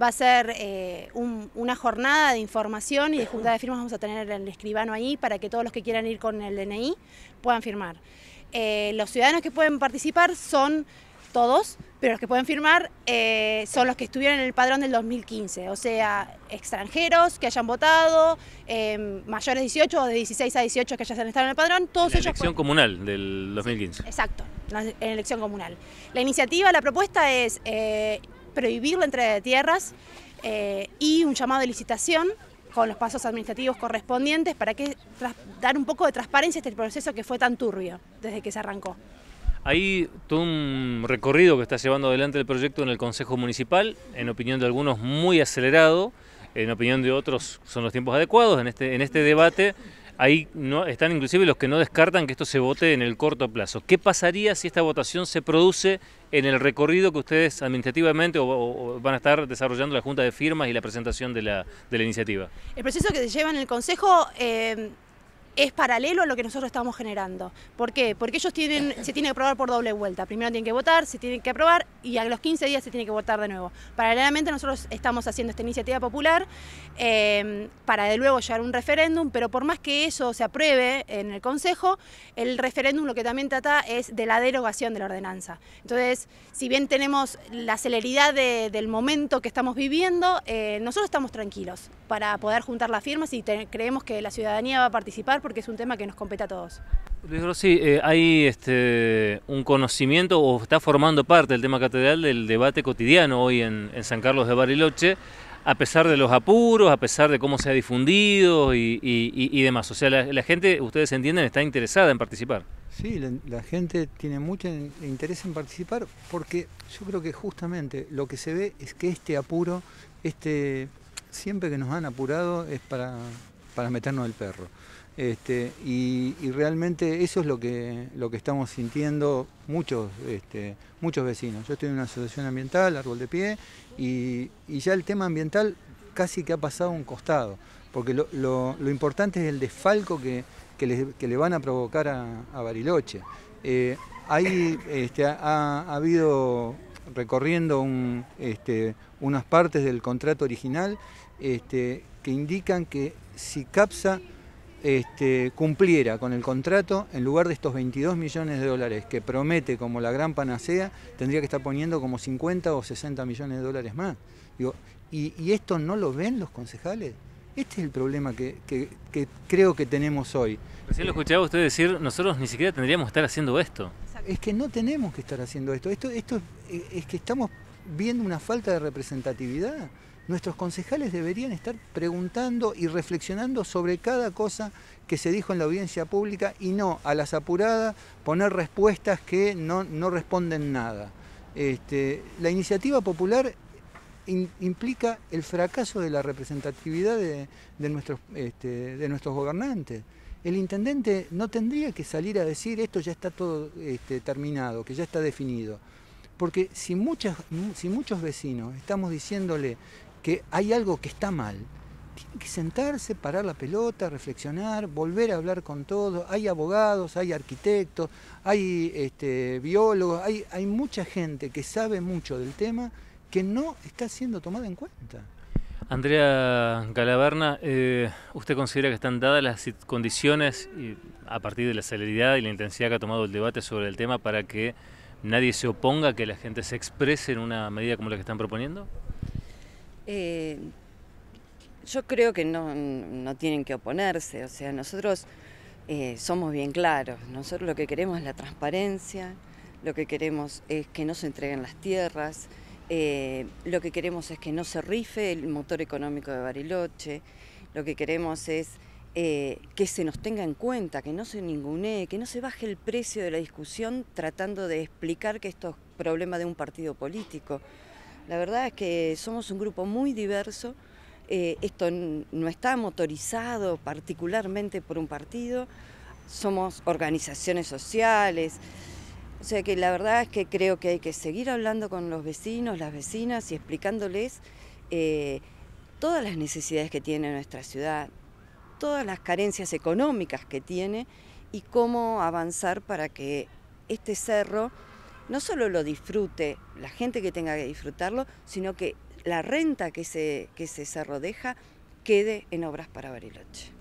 va a ser eh, una jornada de información y de junta de firmas vamos a tener el escribano ahí para que todos los que quieran ir con el DNI puedan firmar. Eh, los ciudadanos que pueden participar son todos, pero los que pueden firmar eh, son los que estuvieron en el padrón del 2015, o sea, extranjeros que hayan votado, em, mayores de 18 o de 16 a 18 que hayan estado en el padrón, todos la ellos... elección comunal del 2015. Exacto, en elección comunal. La iniciativa, la propuesta es eh, prohibir la entrega de tierras eh, y un llamado de licitación con los pasos administrativos correspondientes para que dar un poco de transparencia a este proceso que fue tan turbio desde que se arrancó. Hay todo un recorrido que está llevando adelante el proyecto en el Consejo Municipal, en opinión de algunos muy acelerado, en opinión de otros son los tiempos adecuados. En este, en este debate ahí no, están inclusive los que no descartan que esto se vote en el corto plazo. ¿Qué pasaría si esta votación se produce en el recorrido que ustedes administrativamente o, van a estar desarrollando la Junta de Firmas y la presentación de la, de la iniciativa? El proceso que se lleva en el Consejo... Eh, es paralelo a lo que nosotros estamos generando. ¿Por qué? Porque ellos tienen, se tienen que aprobar por doble vuelta. Primero tienen que votar, se tienen que aprobar y a los 15 días se tiene que votar de nuevo. Paralelamente nosotros estamos haciendo esta iniciativa popular eh, para de luego llegar a un referéndum, pero por más que eso se apruebe en el Consejo, el referéndum lo que también trata es de la derogación de la ordenanza. Entonces, si bien tenemos la celeridad del momento que estamos viviendo, eh, nosotros estamos tranquilos para poder juntar las firmas y creemos que la ciudadanía va a participar porque es un tema que nos compete a todos. Luis Rossi, eh, ¿hay este, un conocimiento o está formando parte del tema catedral del debate cotidiano hoy en, San Carlos de Bariloche, a pesar de los apuros, a pesar de cómo se ha difundido y, demás? O sea, la, gente, ustedes entienden, está interesada en participar. Sí, la, gente tiene mucho interés en participar porque yo creo que justamente lo que se ve es que este apuro, este siempre que nos han apurado es para, para meternos el perro. Este, y, realmente eso es lo que, lo que estamos sintiendo muchos, este, muchos vecinos. Yo estoy en una asociación ambiental, Árbol de Pie, y, ya el tema ambiental casi que ha pasado a un costado, porque lo, importante es el desfalco que, le, van a provocar a, Bariloche. Eh, ahí este, ha, habido recorriendo unas partes del contrato original que indican que si CAPSA este, cumpliera con el contrato, en lugar de estos 22 millones de dólares que promete como la gran panacea, tendría que estar poniendo como 50 o 60 millones de dólares más. ¿y, esto no lo ven los concejales? Este es el problema que, creo que tenemos hoy. Recién lo escuchaba usted decir, nosotros ni siquiera tendríamos que estar haciendo esto. Es que no tenemos que estar haciendo esto. Esto, esto es que estamos viendo una falta de representatividad nuestros concejales deberían estar preguntando y reflexionando sobre cada cosa que se dijo en la audiencia pública y no a las apuradas poner respuestas que no, responden nada. Este, la iniciativa popular implica el fracaso de la representatividad de, nuestros, este, de nuestros gobernantes. El intendente no tendría que salir a decir esto ya está todo este, terminado, que ya está definido. Porque si, si muchos vecinos estamos diciéndole que hay algo que está mal. Tienen que sentarse, parar la pelota, reflexionar, volver a hablar con todos. Hay abogados, hay arquitectos, hay este, biólogos, hay, hay mucha gente que sabe mucho del tema que no está siendo tomada en cuenta. Andrea Galaverna, eh, ¿usted considera que están dadas las condiciones a partir de la celeridad y la intensidad que ha tomado el debate sobre el tema para que nadie se oponga a que la gente se exprese en una medida como la que están proponiendo? Eh, yo creo que no, tienen que oponerse, o sea, nosotros eh, somos bien claros, nosotros lo que queremos es la transparencia, lo que queremos es que no se entreguen las tierras, eh, lo que queremos es que no se rife el motor económico de Bariloche, lo que queremos es que se nos tenga en cuenta, que no se ningunee, que no se baje el precio de la discusión tratando de explicar que esto es problema de un partido político. La verdad es que somos un grupo muy diverso. Eh, esto no está motorizado particularmente por un partido. Somos organizaciones sociales. O sea que la verdad es que creo que hay que seguir hablando con los vecinos, las vecinas y explicándoles eh, todas las necesidades que tiene nuestra ciudad, todas las carencias económicas que tiene y cómo avanzar para que este cerro no solo lo disfrute la gente que tenga que disfrutarlo, sino que la renta que ese, que ese cerro quede en obras para Bariloche.